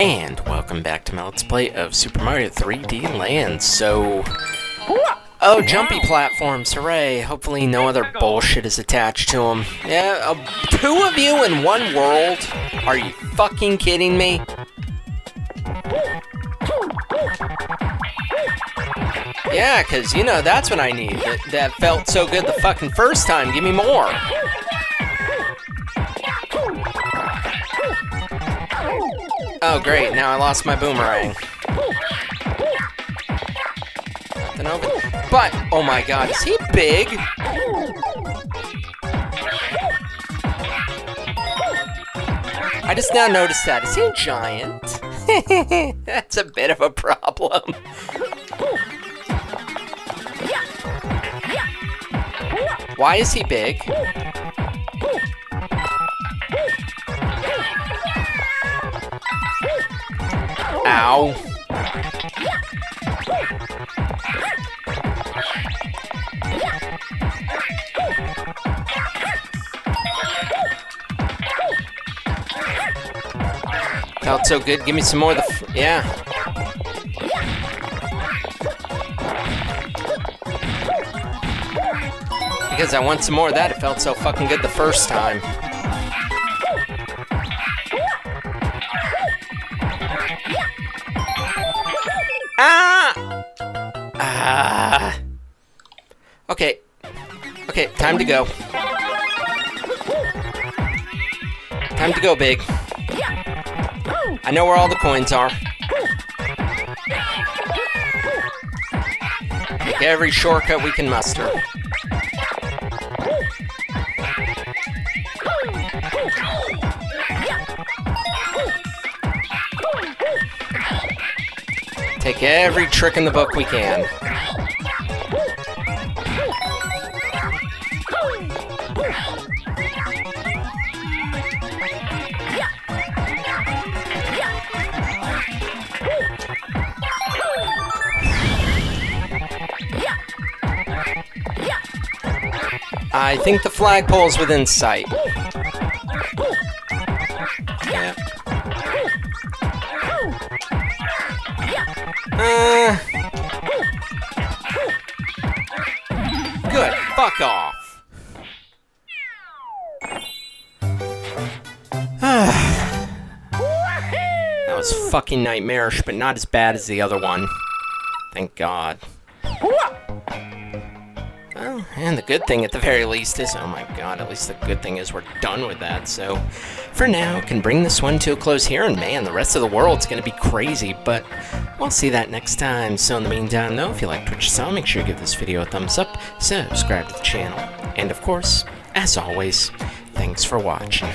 And welcome back to my Let's Play of Super Mario 3D Land. So... Oh, jumpy platforms, hooray. Hopefully no other bullshit is attached to them. Yeah, uh, two of you in one world? Are you fucking kidding me? Yeah, because, you know, that's what I need. That, that felt so good the fucking first time. Give me more. Oh, great. Now I lost my boomerang. But, oh my god, is he big? I just now noticed that. Is he giant? That's a bit of a problem. Why is he big? Ow. Felt so good. Give me some more of the. yeah. Because I want some more of that. It felt so fucking good the first time. Ah. Okay. Okay, time to go. Time to go, big. I know where all the coins are. Take every shortcut we can muster. Take every trick in the book we can. I think the flagpole's within sight. Yeah. Uh, good. Fuck off. that was fucking nightmarish, but not as bad as the other one. Thank God. And the good thing at the very least is, oh my god, at least the good thing is we're done with that. So, for now, can bring this one to a close here, and man, the rest of the world's gonna be crazy, but we'll see that next time. So in the meantime, though, if you liked what you saw, make sure you give this video a thumbs up, subscribe to the channel, and of course, as always, thanks for watching.